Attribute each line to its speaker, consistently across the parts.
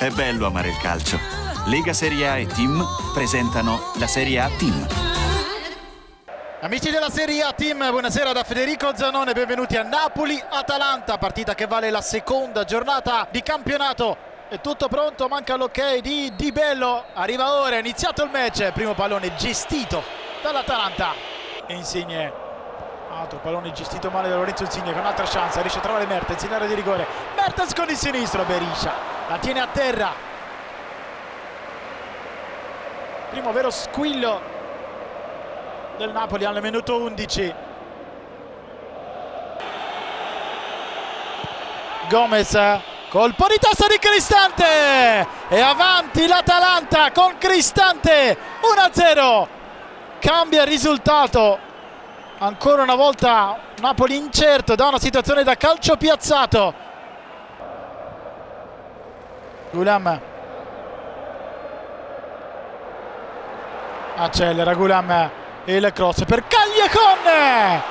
Speaker 1: È bello amare il calcio. Lega Serie A e Team presentano la Serie A Team.
Speaker 2: Amici della Serie A Team, buonasera da Federico Zanone, benvenuti a Napoli-Atalanta, partita che vale la seconda giornata di campionato. È tutto pronto, manca l'ok di Di Bello, arriva ora, è iniziato il match, primo pallone gestito dall'Atalanta Insigne, altro pallone gestito male da Lorenzo Insigne con un'altra chance, riesce a trovare Mertens in area di rigore, Mertens con il sinistro, Beriscia la tiene a terra. Primo vero squillo del Napoli al minuto 11 Gomez colpo di testa di Cristante e avanti l'Atalanta con Cristante 1-0 cambia il risultato ancora una volta Napoli incerto da una situazione da calcio piazzato. Gulam. Accelera Gulam. Il cross per Cagliacon.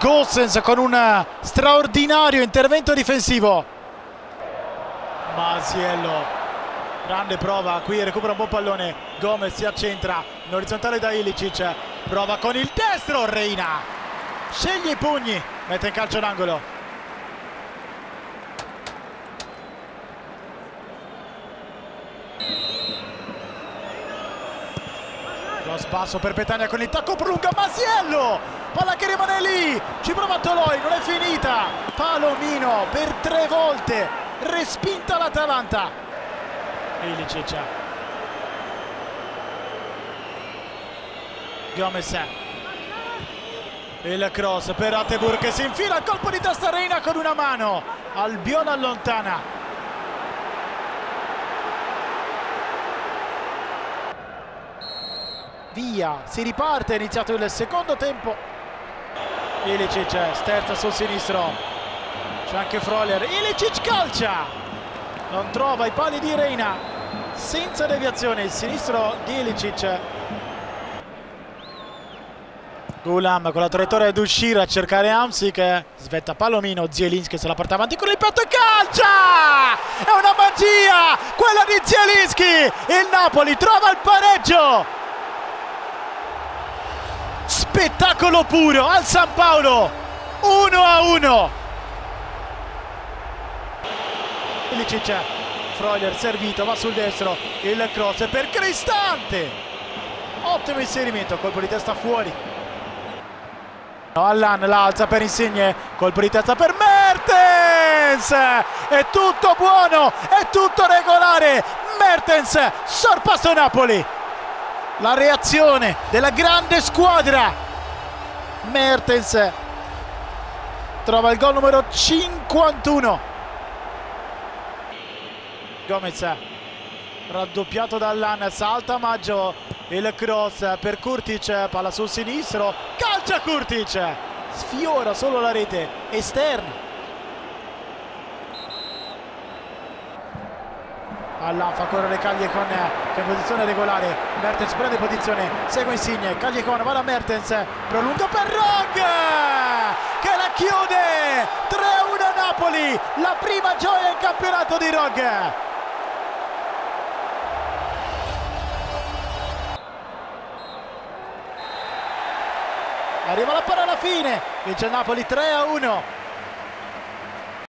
Speaker 2: Gossens con un straordinario intervento difensivo. Masiello. Grande prova. Qui recupera un buon pallone. Gomez si accentra. In orizzontale da Ilicic prova con il destro Reina. Sceglie i pugni mette in calcio d'angolo. Lo spasso per Petania con il tacco prolunga Masiello. Palla che rimane lì. Ci prova Toloi non è finita. Palomino per tre volte respinta l'Atalanta. Ilicic Gomez. Il cross per Atebur che si infila al colpo di testa Reina con una mano. Albion allontana. Via, si riparte, è iniziato il secondo tempo. Ilicic sterza sul sinistro. C'è anche Froller Ilicic calcia. Non trova i pali di Reina. Senza deviazione il sinistro di Ilicic Gulam con la traiettoria ad uscire a cercare Amsic. Svetta Palomino Zielinski se la porta avanti con il petto e calcia! È una magia quella di Zielinski! Il Napoli trova il pareggio! Spettacolo puro al San Paolo 1 a 1 Ilicic Freuler servito va sul destro il cross per Cristante. Ottimo inserimento colpo di testa fuori Allan l'alza per Insigne colpo di testa per Mertens! È tutto buono è tutto regolare. Mertens sorpasso Napoli. La reazione della grande squadra. Mertens trova il gol numero 51 Gomez raddoppiato dall'An salta Maggio il cross per Kurtic palla sul sinistro calcia Kurtic. Sfiora solo la rete esterna Allan fa correre Cagliecon che è in posizione regolare. Mertens prende posizione segue Insigne. Cagliecon va da Mertens prolunga per Rog che la chiude. 3-1 Napoli la prima gioia in campionato di Rog arriva la alla fine vince Napoli 3-1